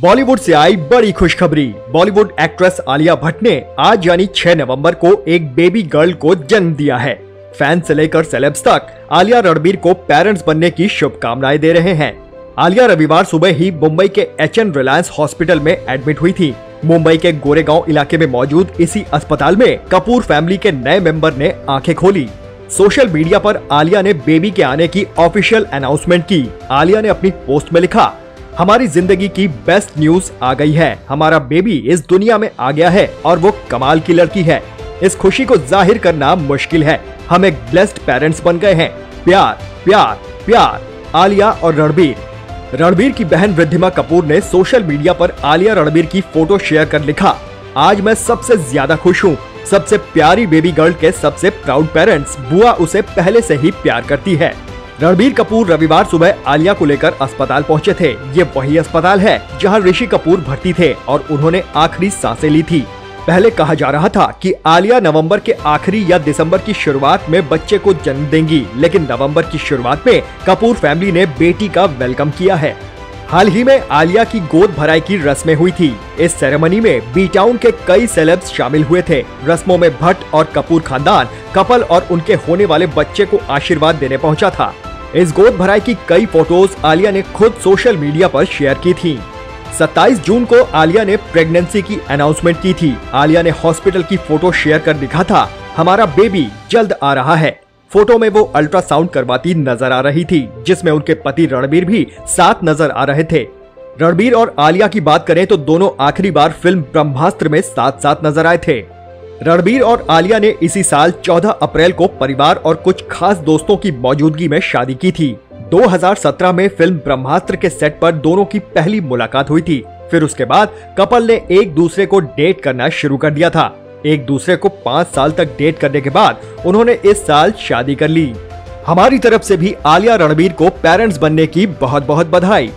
बॉलीवुड से आई बड़ी खुशखबरी। बॉलीवुड एक्ट्रेस आलिया भट्ट ने आज यानी 6 नवंबर को एक बेबी गर्ल को जन्म दिया है। फ़ैन से लेकर सेलेब्स तक आलिया रणबीर को पेरेंट्स बनने की शुभकामनाएँ दे रहे हैं। आलिया रविवार सुबह ही मुंबई के एच एन रिलायंस हॉस्पिटल में एडमिट हुई थी। मुंबई के गोरेगांव इलाके में मौजूद इसी अस्पताल में कपूर फैमिली के नए मेंबर ने आँखें खोली। सोशल मीडिया पर आलिया ने बेबी के आने की ऑफिशियल अनाउंसमेंट की। आलिया ने अपनी पोस्ट में लिखा हमारी ज़िंदगी की बेस्ट न्यूज़ आ गई है। हमारा बेबी इस दुनिया में आ गया है और वो कमाल की लड़की है। इस खुशी को ज़ाहिर करना मुश्किल है। हम एक ब्लेस्ड पेरेंट्स बन गए हैं। प्यार प्यार प्यार, आलिया और रणबीर। रणबीर की बहन वृद्धिमा कपूर ने सोशल मीडिया पर आलिया रणबीर की फ़ोटो शेयर कर लिखा। आज मैं सबसे ज़्यादा खुश हूँ। सबसे प्यारी बेबी गर्ल के सबसे प्राउड पेरेंट्स बुआ उसे पहले से ही प्यार करती है। रणबीर कपूर रविवार सुबह आलिया को लेकर अस्पताल पहुँचे थे। ये वही अस्पताल है जहाँ ऋषि कपूर भर्ती थे और उन्होंने आखिरी साँसें ली थी। पहले कहा जा रहा था कि आलिया नवंबर के आखिरी या दिसंबर की शुरुआत में बच्चे को जन्म देंगी, लेकिन नवंबर की शुरुआत में कपूर फैमिली ने बेटी का वेलकम किया है। हाल ही में आलिया की गोद भराई की रस्में हुई थी। इस सेरेमनी में बी टाउन के कई सेलेब्स शामिल हुए थे। रस्मों में भट्ट और कपूर खानदान, कपल और उनके होने वाले बच्चे को आशीर्वाद देने पहुँचा था। इस गोद भराई की कई फ़ोटोज़ आलिया ने खुद सोशल मीडिया पर शेयर की थी। 27 जून को आलिया ने प्रेगनेंसी की अनाउंसमेंट की थी। आलिया ने हॉस्पिटल की फ़ोटो शेयर कर दिखा था, हमारा बेबी जल्द आ रहा है। फ़ोटो में वो अल्ट्रासाउंड करवाती नज़र आ रही थी, जिसमें उनके पति रणबीर भी साथ नज़र आ रहे थे। रणबीर और आलिया की बात करें तो दोनों आखिरी बार फ़िल्म ब्रह्मास्त्र में साथ साथ नज़र आए थे। रणबीर और आलिया ने इसी साल 14 अप्रैल को परिवार और कुछ खास दोस्तों की मौजूदगी में शादी की थी। 2017 में फ़िल्म ब्रह्मास्त्र के सेट पर दोनों की पहली मुलाकात हुई थी। फिर उसके बाद कपल ने एक दूसरे को डेट करना शुरू कर दिया था। एक दूसरे को पाँच साल तक डेट करने के बाद उन्होंने इस साल शादी कर ली। हमारी तरफ़ से भी आलिया रणबीर को पेरेंट्स बनने की बहुत बहुत बधाई।